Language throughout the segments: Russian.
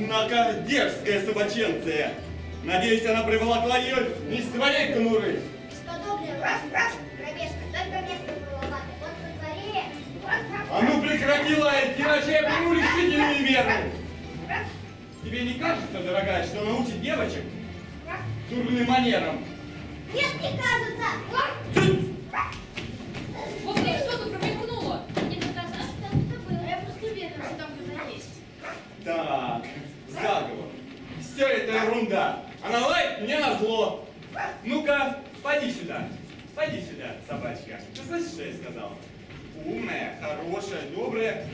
однако дерзкая собаченция. Надеюсь, она приволокла ее не с своей конуры. Сподобие, раз, раз, гробежка, только место было. Вот во дворе. А ну прекрати лаять, иначе я приму решительные меры. Тебе не кажется, дорогая, что научит девочек дурным манерам? Нет, не кажется. все это ерунда. Она лает мне на зло. Ну-ка, поди сюда. Поди сюда, собачка. Ты слышишь, что я сказал? Умная, хорошая, добрая.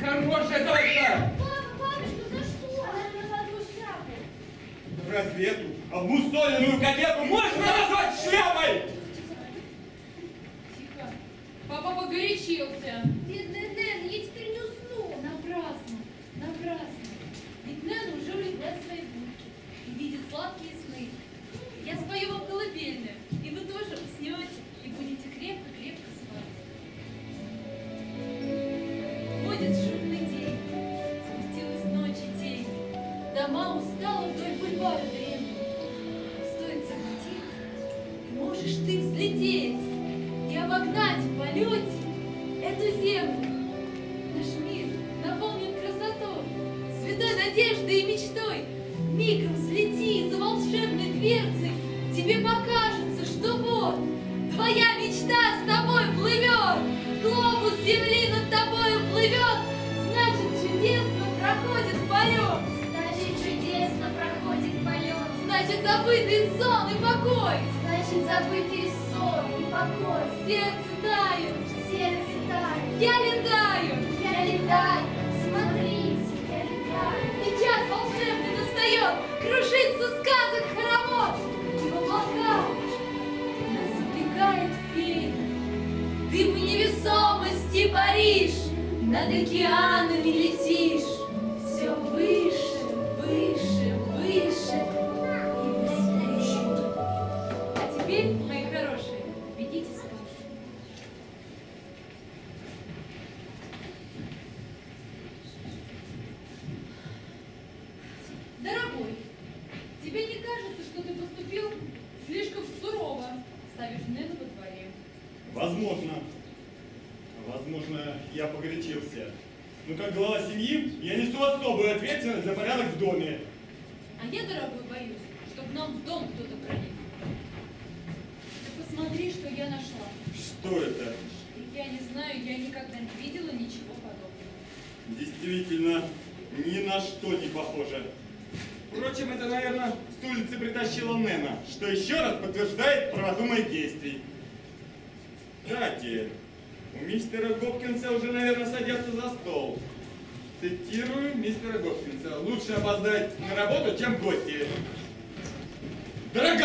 Хорошая собачка! Папа, бабушка, за что? Она мне подруг шляпу. Разве эту обмусоленную а кокетку можно назвать шляпой? Тихо. Папа погорячился. Бедная Нэн, ну я теперь не усну. Напрасно, напрасно. Ведь Нэн уже улеглась своей над океанами летишь, Draga!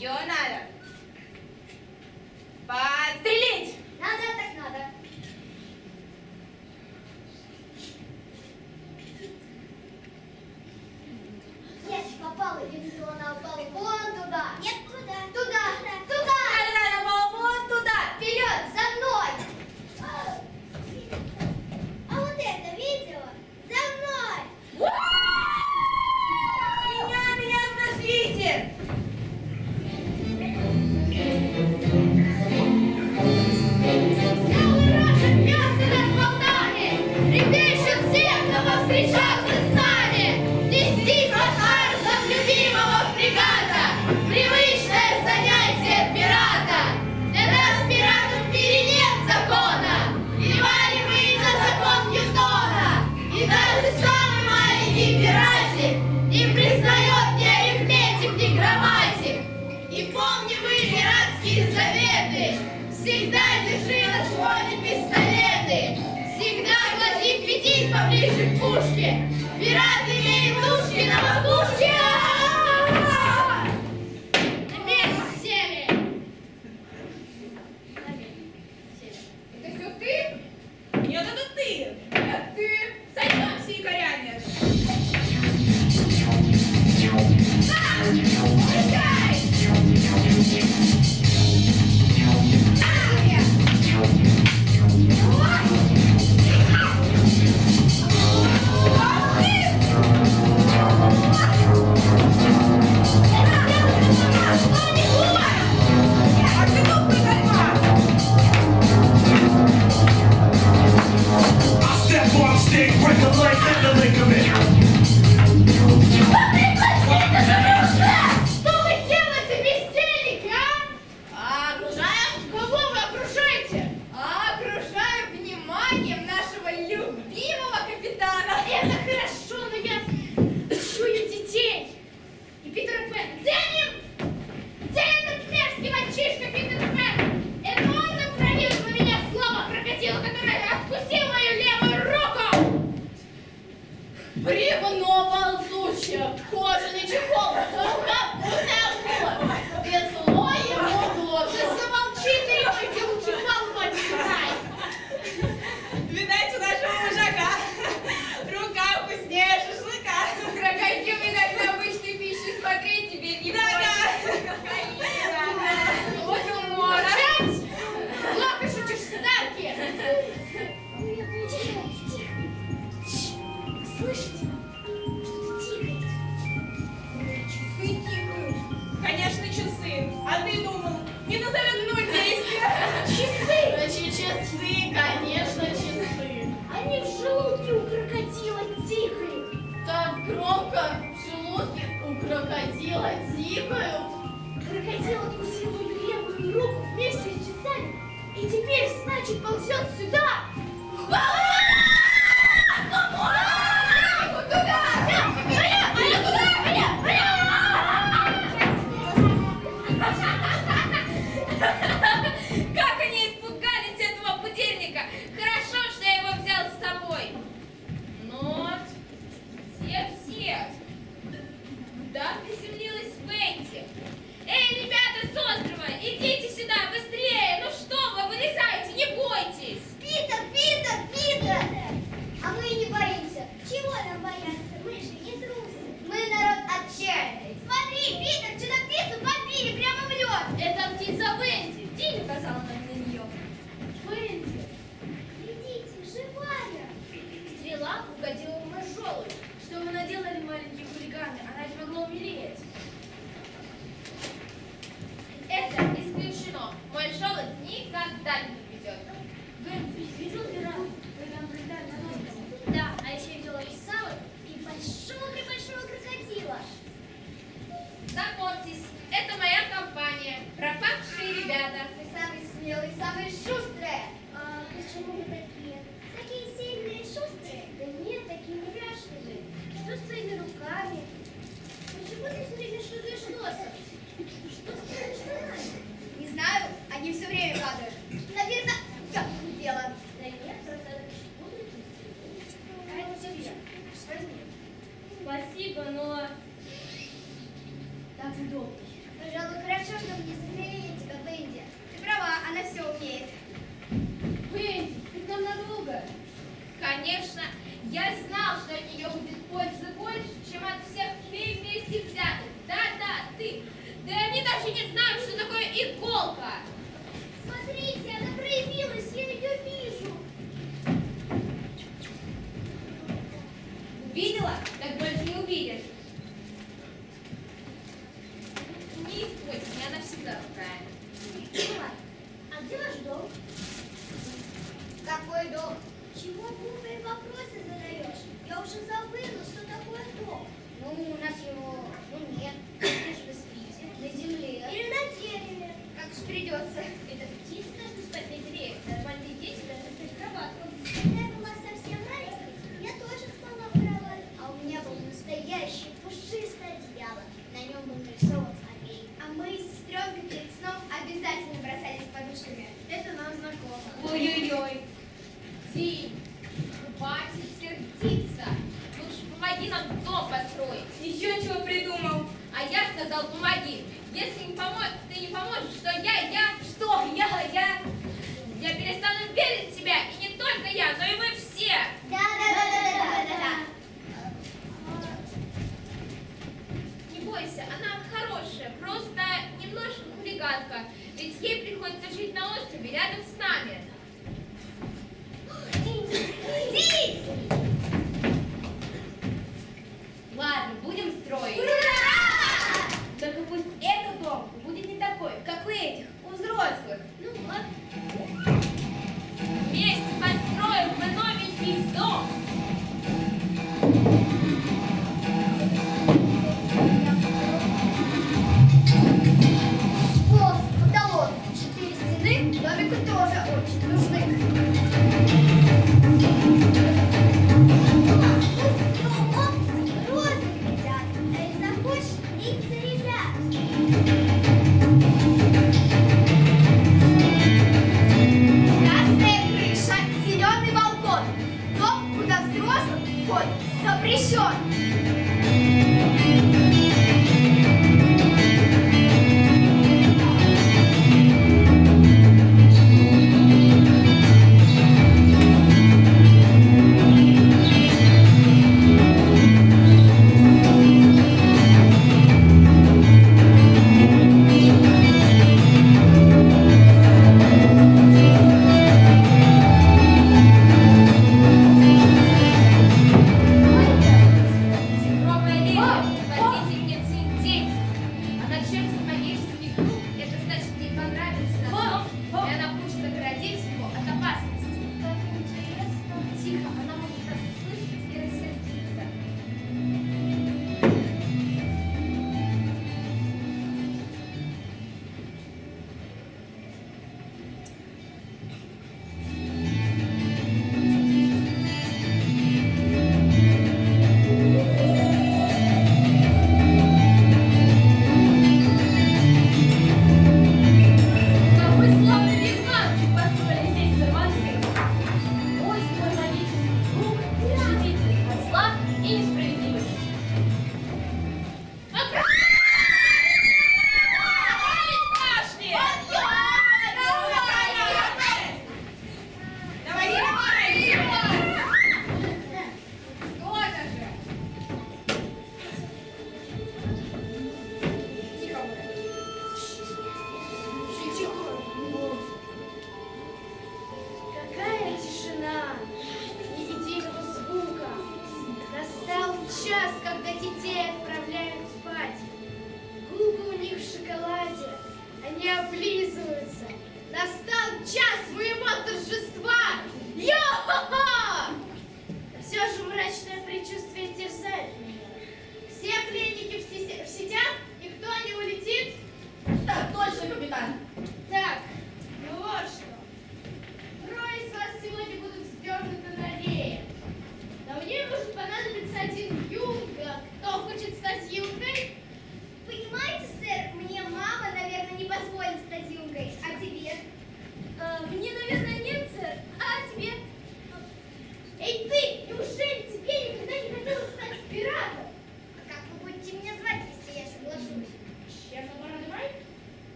Yo nada. Поближе к пушке, Пират имеет тушки на макушке.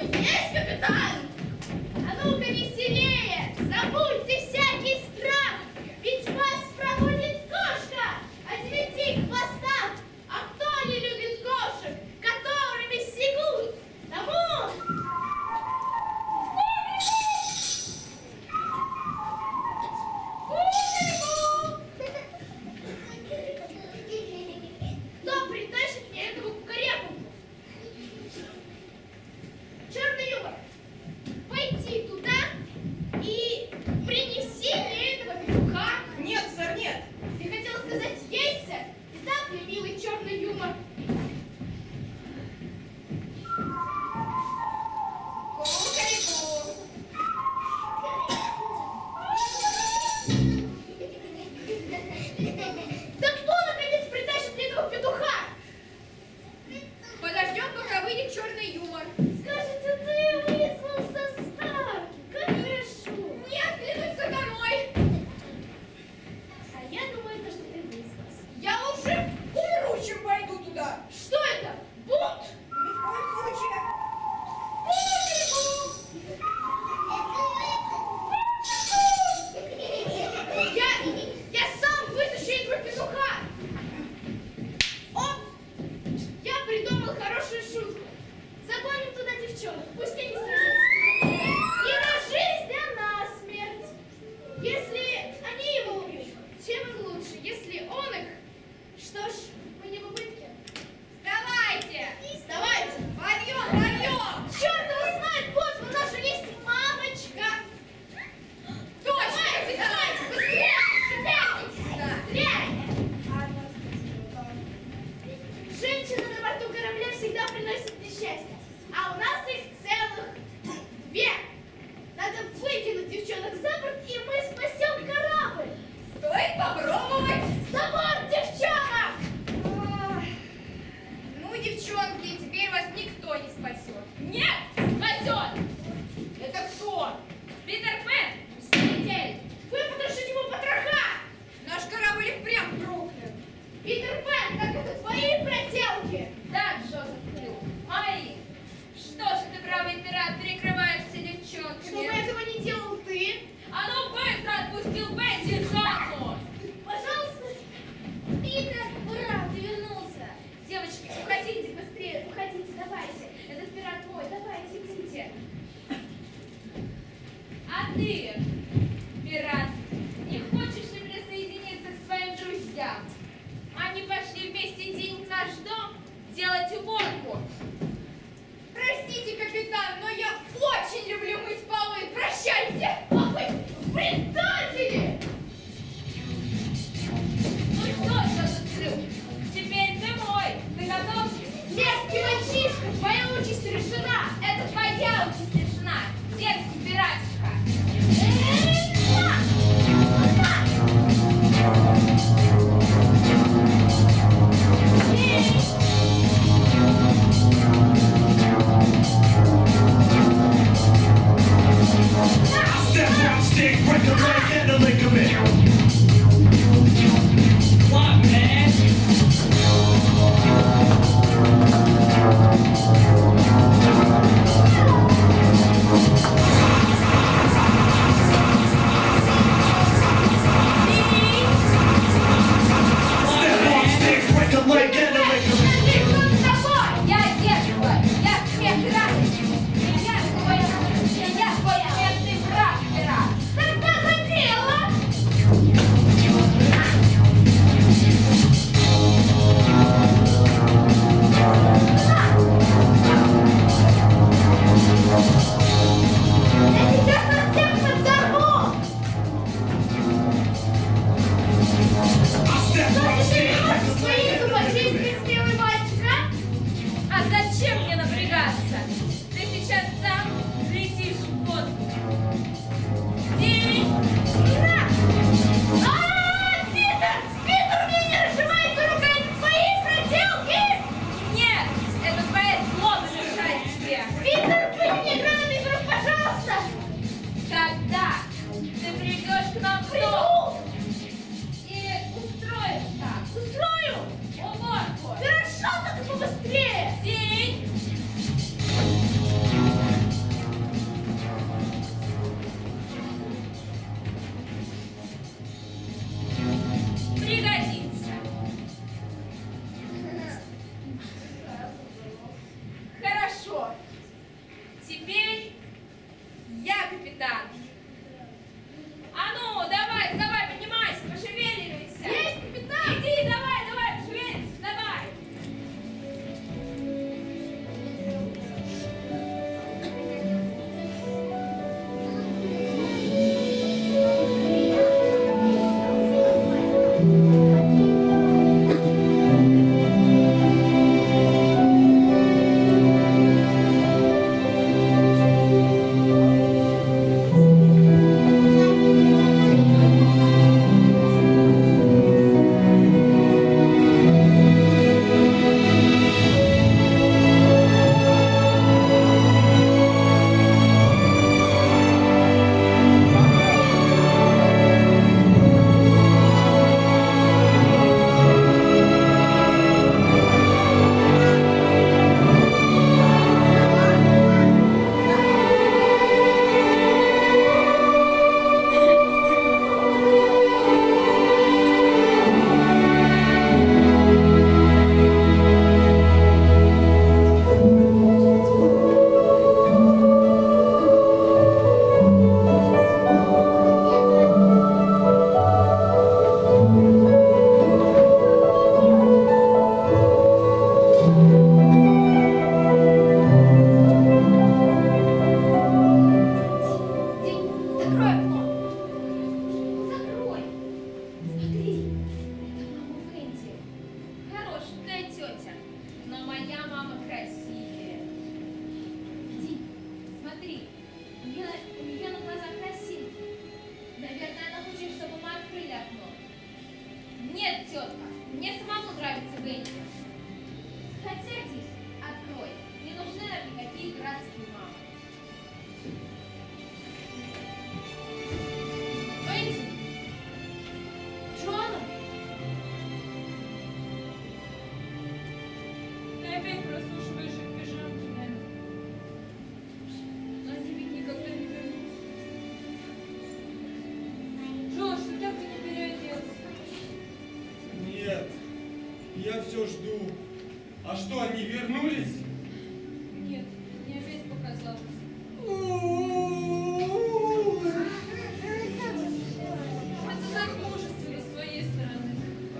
Есть, капитан!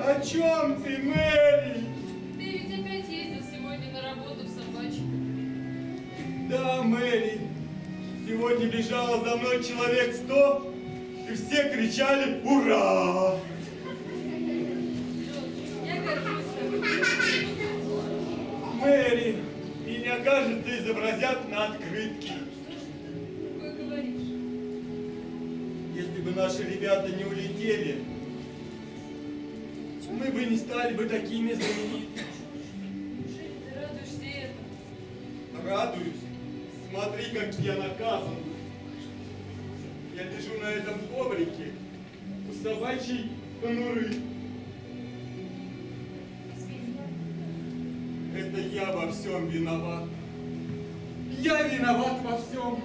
О чем ты, Мэри? Ты ведь опять ездил сегодня на работу в собачку. Да, Мэри. Сегодня бежало за мной человек сто, и все кричали «Ура!». Я горжусь тобой. Мэри, меня, кажется, изобразят на открытке. Такое говоришь. Если бы наши ребята не улетели, мы бы не стали бы такими знаменитыми. Радуешься этому? Радуюсь. Смотри, как я наказан. Я лежу на этом коврике у собачьей конуры. Это я во всем виноват. Я виноват во всем.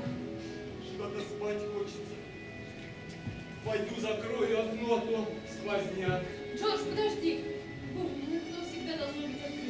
Что-то спать хочется. Пойду закрою окно, а то сквозняк. Джордж, подожди. Боже, ну окно всегда должно быть открытым.